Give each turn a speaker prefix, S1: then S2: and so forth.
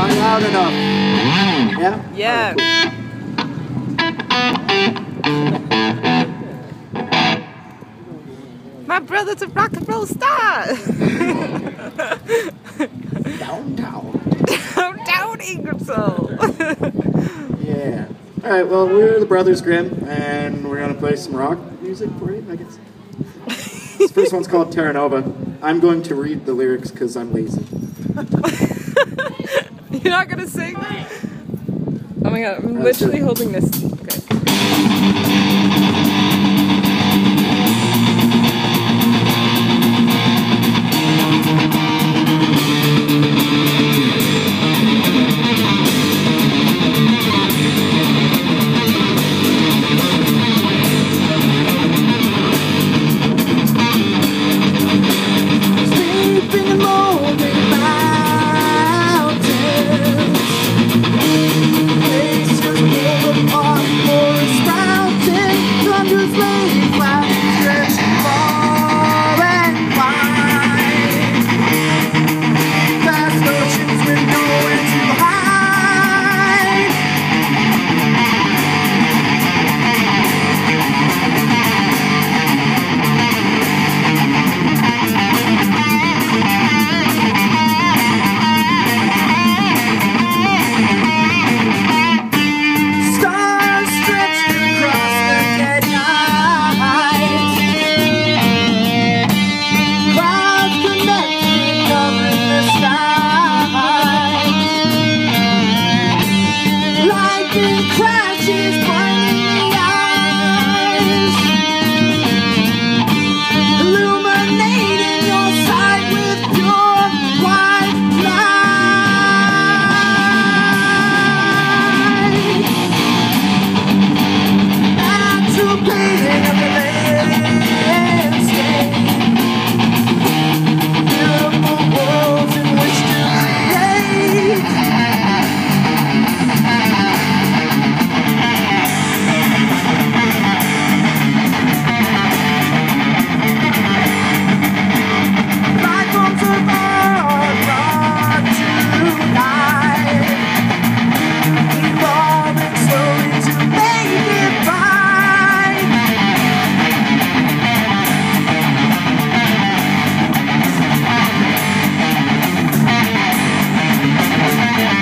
S1: I loud enough? Yeah?
S2: Yeah. My brother's a rock and roll star.
S1: Downtown.
S2: Downtown Ingersoll.
S1: Yeah. Alright, well, we're the Brothers Grimm, and we're gonna play some rock music for you, I guess. this first one's called Terranova. I'm going to read the lyrics because I'm lazy.
S2: You're not gonna sing? Oh my god, I'm literally holding this Yeah.